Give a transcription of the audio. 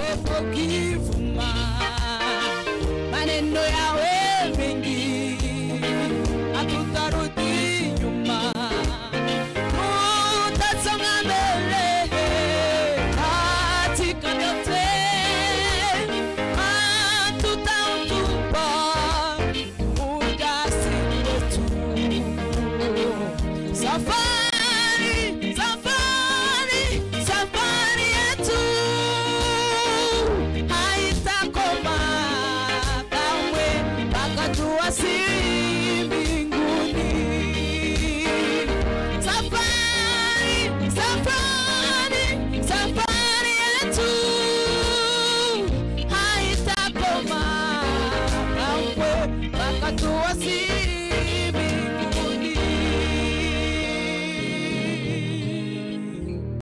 I'm